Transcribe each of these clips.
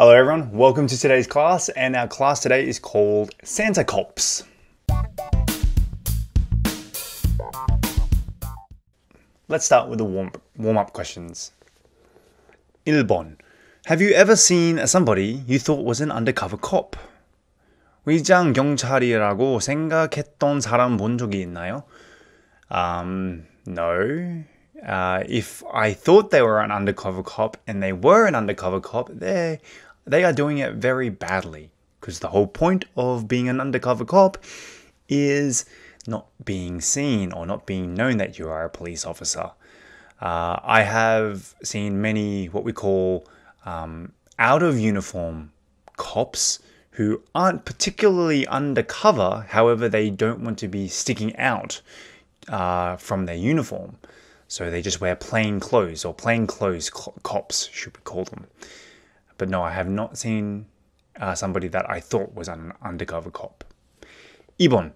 Hello everyone, welcome to today's class and our class today is called Santa Cops. Let's start with the warm, warm-up questions. 1번. Have you ever seen somebody you thought was an undercover cop? 위장 경찰이라고 생각했던 사람 본 적이 있나요? Um, no. Uh, if I thought they were an undercover cop and they were an undercover cop, they they are doing it very badly because the whole point of being an undercover cop is not being seen or not being known that you are a police officer. Uh, I have seen many what we call um, out of uniform cops who aren't particularly undercover, however, they don't want to be sticking out uh, from their uniform. So they just wear plain clothes or plain clothes cops, should we call them. But no, I have not seen uh, somebody that I thought was an undercover cop. 2번.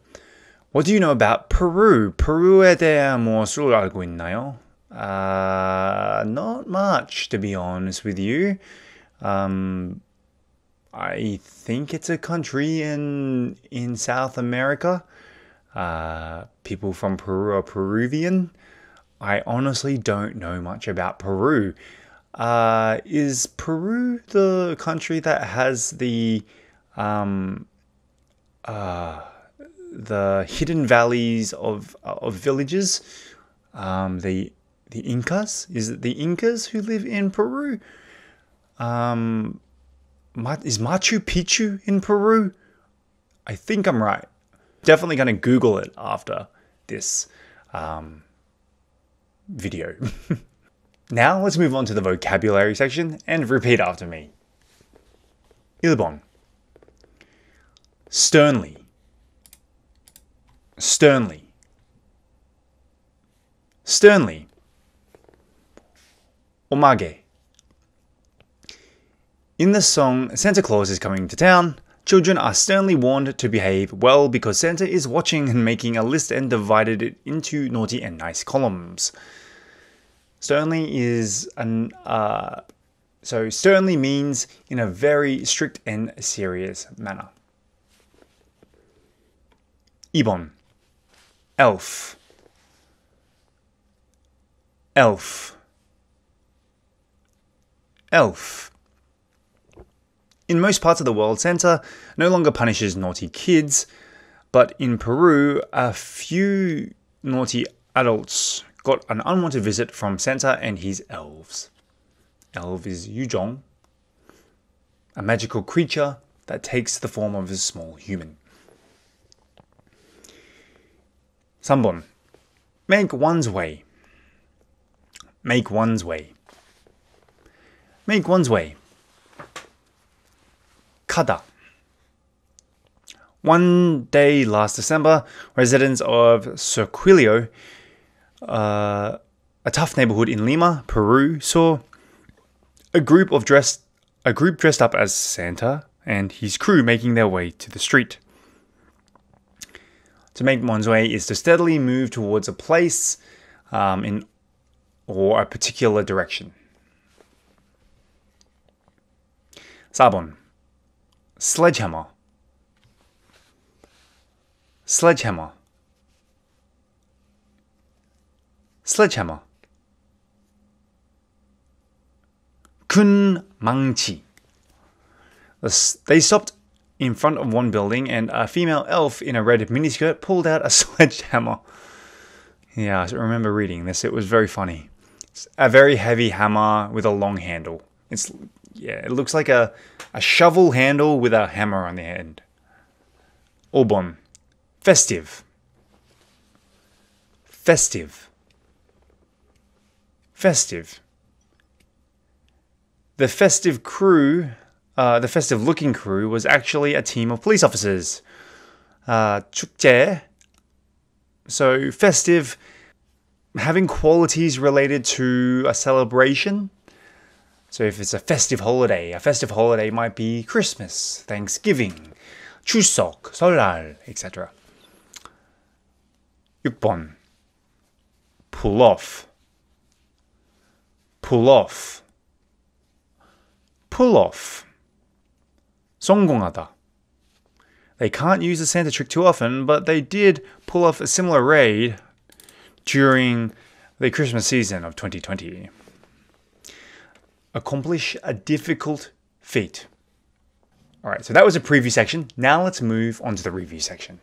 What do you know about Peru? 페루에 대한 무엇을 알고 있나요? Uh, not much, to be honest with you. Um, I think it's a country in in South America. Uh, people from Peru are Peruvian. I honestly don't know much about Peru. Uh, is Peru the country that has the um, uh, the hidden valleys of of villages? Um, the the Incas is it the Incas who live in Peru? Um, is Machu Picchu in Peru? I think I'm right. Definitely going to Google it after this. Um, video. now let's move on to the vocabulary section and repeat after me. 1번 Sternly. Sternly. Sternly. Omage. In the song Santa Claus is Coming to Town, Children are sternly warned to behave well because Santa is watching and making a list and divided it into naughty and nice columns. Sternly is an uh, so sternly means in a very strict and serious manner. 2번 elf. Elf. Elf. In most parts of the world, Santa no longer punishes naughty kids, but in Peru, a few naughty adults got an unwanted visit from Santa and his elves. Elf is Yuzhong, a magical creature that takes the form of a small human. 3번. Make one's way. Make one's way. Make one's way. Kada. One day last December, residents of Surquillo, uh, a tough neighborhood in Lima, Peru, saw a group of dressed a group dressed up as Santa and his crew making their way to the street. To make one's way is to steadily move towards a place um, in or a particular direction. Sabon sledgehammer sledgehammer sledgehammer. Kun Mangchi. They stopped in front of one building, and a female elf in a red miniskirt pulled out a sledgehammer. Yeah, I remember reading this. It was very funny. It's a very heavy hammer with a long handle. It's yeah, it looks like a, a shovel handle with a hammer on the end. Obon. Festive. Festive Festive. The festive crew, uh, the festive looking crew, was actually a team of police officers. Uh, 축제. So, festive, having qualities related to a celebration so if it's a festive holiday, a festive holiday might be Christmas, Thanksgiving, 추석, 설날, etc. 6번 pull off pull off pull off 성공하다. They can't use the Santa trick too often, but they did pull off a similar raid during the Christmas season of 2020. Accomplish a difficult feat. All right, so that was a preview section. Now let's move on to the review section.